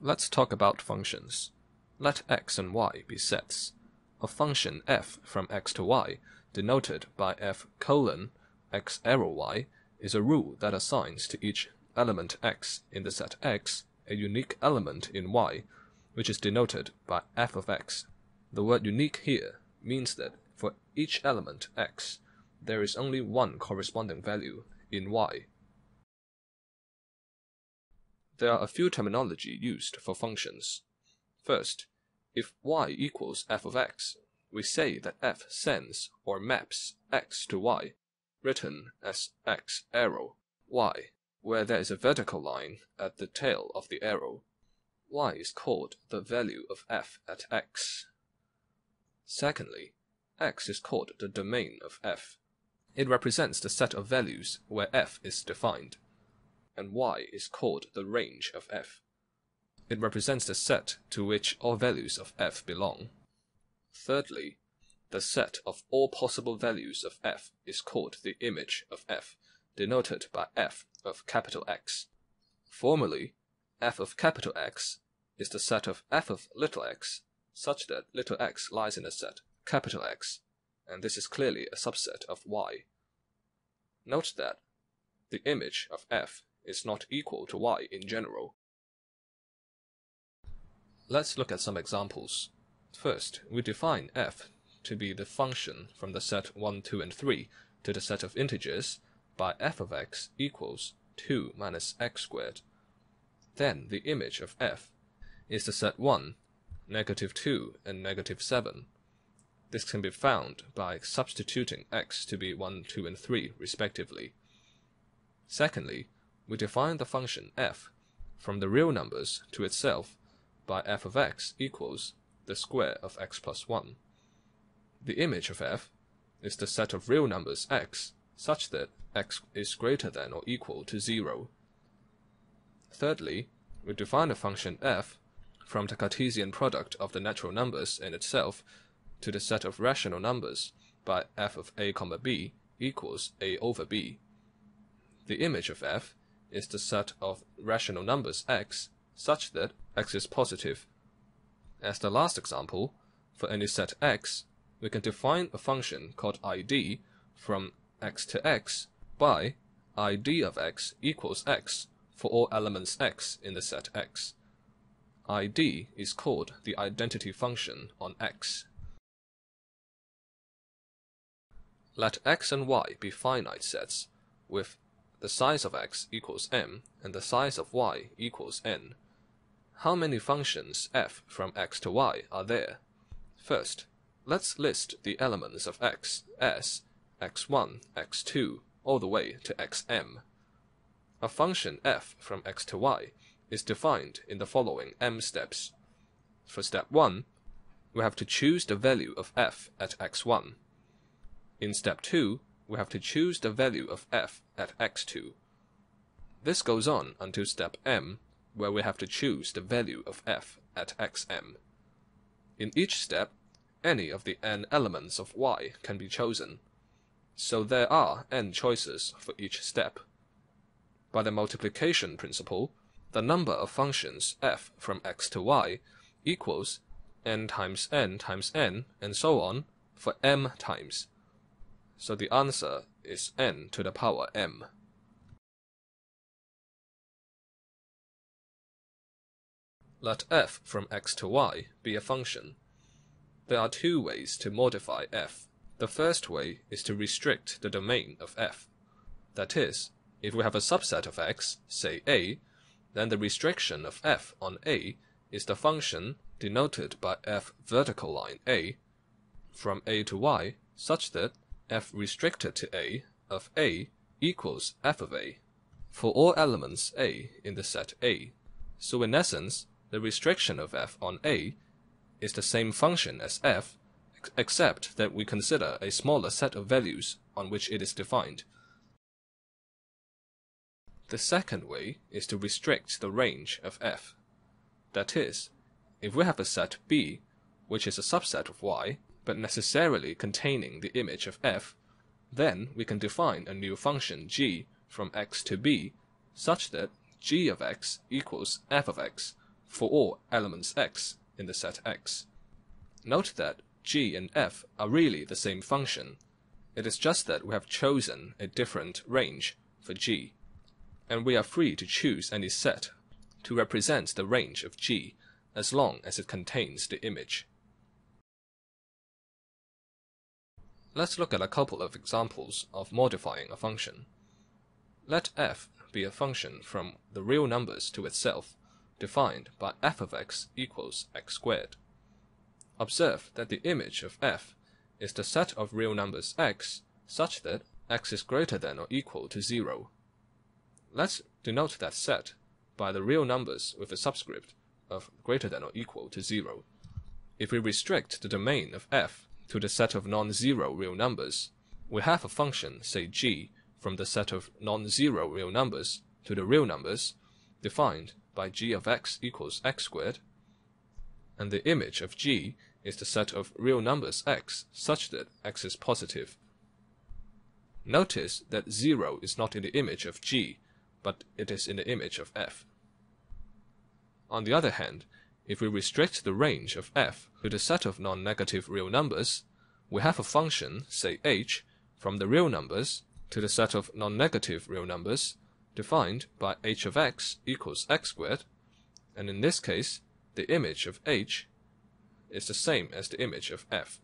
Let's talk about functions. Let x and y be sets. A function f from x to y, denoted by f colon x arrow y, is a rule that assigns to each element x in the set x a unique element in y, which is denoted by f of x. The word unique here means that for each element x, there is only one corresponding value in y. There are a few terminology used for functions. First, if y equals f of x, we say that f sends or maps x to y, written as x arrow y, where there is a vertical line at the tail of the arrow. y is called the value of f at x. Secondly, x is called the domain of f. It represents the set of values where f is defined and y is called the range of f. It represents the set to which all values of f belong. Thirdly, the set of all possible values of f is called the image of f, denoted by f of capital X. Formally, f of capital X is the set of f of little x, such that little x lies in a set capital X, and this is clearly a subset of y. Note that the image of f is not equal to y in general. Let's look at some examples. First, we define f to be the function from the set 1, 2, and 3 to the set of integers by f of x equals 2 minus x squared. Then the image of f is the set 1, negative 2, and negative 7. This can be found by substituting x to be 1, 2, and 3 respectively. Secondly, we define the function f from the real numbers to itself by f of x equals the square of x plus 1. The image of f is the set of real numbers x such that x is greater than or equal to 0. Thirdly, we define the function f from the Cartesian product of the natural numbers in itself to the set of rational numbers by f of a b equals a over b. The image of f is the set of rational numbers x such that x is positive. As the last example, for any set x, we can define a function called id from x to x by id of x equals x for all elements x in the set x. id is called the identity function on x. Let x and y be finite sets with the size of x equals m and the size of y equals n. How many functions f from x to y are there? First, let's list the elements of x as x1, x2, all the way to xm. A function f from x to y is defined in the following m steps. For step 1, we have to choose the value of f at x1. In step 2, we have to choose the value of f at x2. This goes on until step m, where we have to choose the value of f at xm. In each step, any of the n elements of y can be chosen, so there are n choices for each step. By the multiplication principle, the number of functions f from x to y equals n times n times n and so on for m times so the answer is n to the power m. Let f from x to y be a function. There are two ways to modify f. The first way is to restrict the domain of f. That is, if we have a subset of x, say a, then the restriction of f on a is the function denoted by f vertical line a from a to y such that f restricted to a of a equals f of a for all elements a in the set A. So in essence, the restriction of f on A is the same function as f, except that we consider a smaller set of values on which it is defined. The second way is to restrict the range of f. That is, if we have a set B, which is a subset of y, but necessarily containing the image of f, then we can define a new function g from x to b such that g of x equals f of x for all elements x in the set X. Note that g and f are really the same function. It is just that we have chosen a different range for g, and we are free to choose any set to represent the range of g as long as it contains the image. Let's look at a couple of examples of modifying a function. Let f be a function from the real numbers to itself, defined by f of x equals x squared. Observe that the image of f is the set of real numbers x such that x is greater than or equal to 0. Let's denote that set by the real numbers with a subscript of greater than or equal to 0. If we restrict the domain of f to the set of non-zero real numbers, we have a function, say g, from the set of non-zero real numbers to the real numbers, defined by g of x equals x squared, and the image of g is the set of real numbers x such that x is positive. Notice that 0 is not in the image of g, but it is in the image of f. On the other hand, if we restrict the range of f to the set of non-negative real numbers, we have a function, say h, from the real numbers to the set of non-negative real numbers, defined by h of x equals x squared, and in this case, the image of h is the same as the image of f.